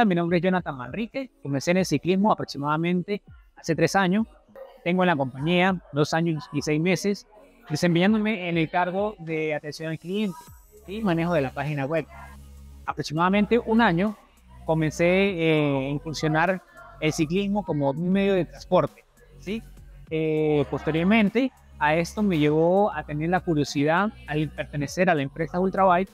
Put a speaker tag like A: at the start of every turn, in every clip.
A: Hola, mi nombre es Jonathan Manrique. Comencé en el ciclismo aproximadamente hace tres años. Tengo en la compañía dos años y seis meses, desempeñándome en el cargo de atención al cliente y manejo de la página web. Aproximadamente un año comencé eh, a incursionar el ciclismo como un medio de transporte. ¿sí? Eh, posteriormente a esto me llevó a tener la curiosidad al pertenecer a la empresa Ultrabike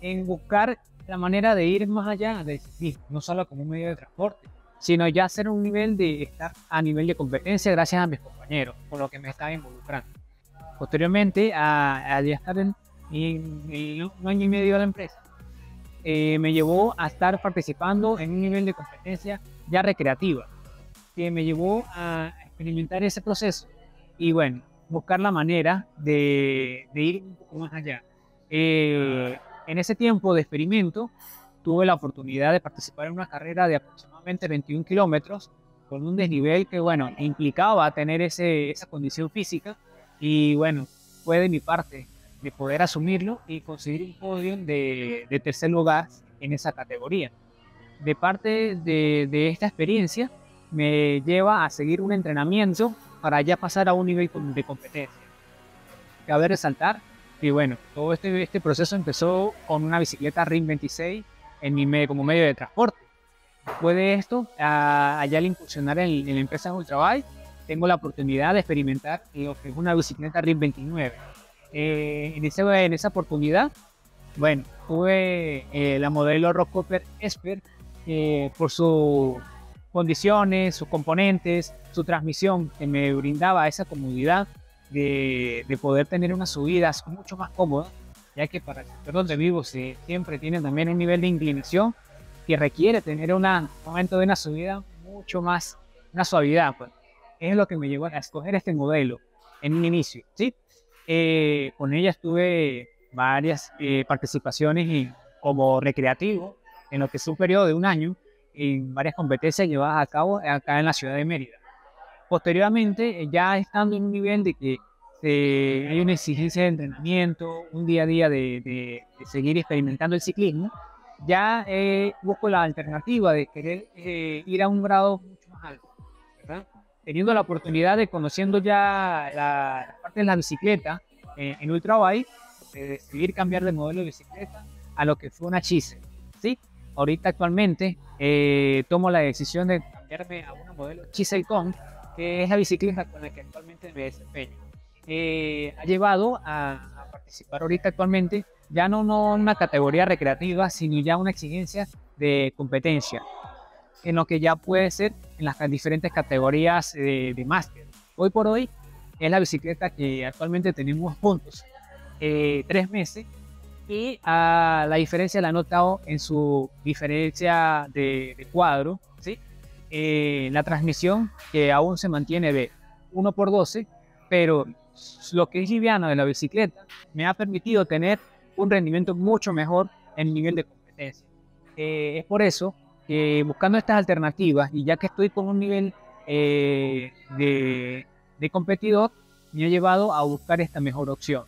A: en buscar la manera de ir más allá de ciclismo, no solo como un medio de transporte, sino ya ser un nivel de estar a nivel de competencia gracias a mis compañeros, por lo que me estaba involucrando. Posteriormente, a, ya estar en, un año y medio de la empresa, eh, me llevó a estar participando en un nivel de competencia ya recreativa, que me llevó a experimentar ese proceso y bueno, buscar la manera de, ir un poco más allá. Eh, en ese tiempo de experimento, tuve la oportunidad de participar en una carrera de aproximadamente 21 kilómetros con un desnivel que, bueno, implicaba tener ese, esa condición física y, bueno, fue de mi parte de poder asumirlo y conseguir un podio de, de tercer lugar en esa categoría. De parte de, de, esta experiencia, me lleva a seguir un entrenamiento para ya pasar a un nivel de competencia. Cabe resaltar y bueno, todo este, este proceso empezó con una bicicleta RIM 26 en mi medio, como medio de transporte. Después de esto, allá al incursionar en, la empresa Ultrabike, tengo la oportunidad de experimentar lo que es una bicicleta RIM 29. Eh, en, ese, en esa oportunidad, bueno, tuve eh, la modelo Rockhopper Esper eh, por sus condiciones, sus componentes, su transmisión que me brindaba esa comodidad de, poder tener unas subidas mucho más cómodas, ya que para el sector donde vivo se, siempre tiene también un nivel de inclinación que requiere tener un momento de una subida mucho más, una suavidad. Pues. Es lo que me llevó a escoger este modelo en un inicio. ¿sí? Eh, con ella estuve varias eh, participaciones como recreativo en lo que es un periodo de un año en varias competencias llevadas a cabo acá en la ciudad de Mérida. Posteriormente, eh, ya estando en un nivel de que eh, hay una exigencia de entrenamiento, un día a día de, seguir experimentando el ciclismo, ya eh, busco la alternativa de querer ir a un grado mucho más alto, teniendo la oportunidad de conociendo ya la, parte de la bicicleta en Ultrabike, de decidir cambiar de modelo de bicicleta a lo que fue una Chise. ¿sí? Ahorita actualmente tomo la decisión de cambiarme a una modelo Chise Icon que es la bicicleta con la que actualmente me desempeño. Eh, ha llevado a, participar ahorita actualmente ya no, no una categoría recreativa, sino ya una exigencia de competencia, en lo que ya puede ser en las diferentes categorías de, de máster. Hoy por hoy es la bicicleta que actualmente tenemos puntos, eh, tres meses, y a la diferencia la he notado en su diferencia de, de cuadro, ¿sí? Eh, la transmisión que aún se mantiene de 1 por 12, pero lo que es liviano de la bicicleta me ha permitido tener un rendimiento mucho mejor en nivel de competencia. Eh, es por eso que buscando estas alternativas y ya que estoy con un nivel eh, de, de competidor, me ha llevado a buscar esta mejor opción.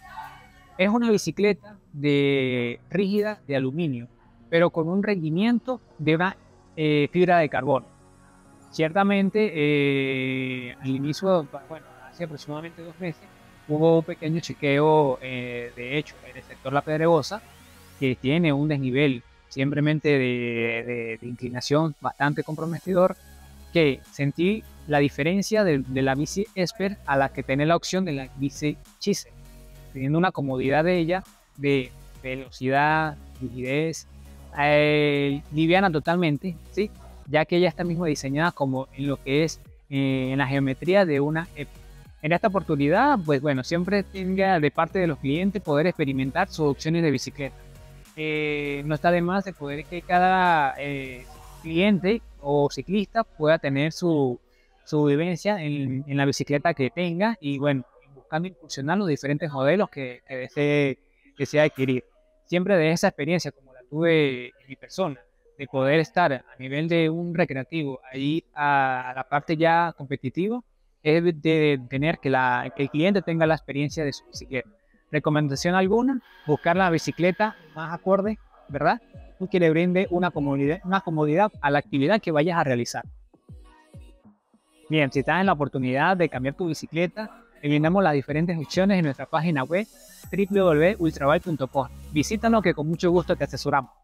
A: Es una bicicleta de rígida de aluminio, pero con un rendimiento de una fibra de carbono. Ciertamente, eh, al inicio, bueno, hace aproximadamente dos meses, hubo un pequeño chequeo, eh, de hecho, en el sector La Pedregosa, que tiene un desnivel simplemente de, inclinación bastante comprometedor, que sentí la diferencia de, la bici Esper a la que tiene la opción de la bici Chise, teniendo una comodidad de ella de velocidad, rigidez, eh, liviana totalmente, ¿sí? Ya que ella está mismo diseñada como en lo que es eh, en la geometría de una En esta oportunidad, pues bueno, siempre tenga de parte de los clientes poder experimentar sus opciones de bicicleta. Eh, no está de más de poder que cada eh, cliente o ciclista pueda tener su, su vivencia en, en, la bicicleta que tenga y bueno, buscando incursionar los diferentes modelos que, que desee, desee adquirir. Siempre de esa experiencia como la tuve en mi persona de poder estar a nivel de un recreativo, ahí a, la parte ya competitiva, es de tener que, el cliente tenga la experiencia de su bicicleta. Recomendación alguna, buscar la bicicleta más acorde, ¿verdad? que le brinde una comodidad, una comodidad a la actividad que vayas a realizar. Bien, si estás en la oportunidad de cambiar tu bicicleta, te brindamos las diferentes opciones en nuestra página web www.ultrabike.com. Visítanos que con mucho gusto te asesoramos.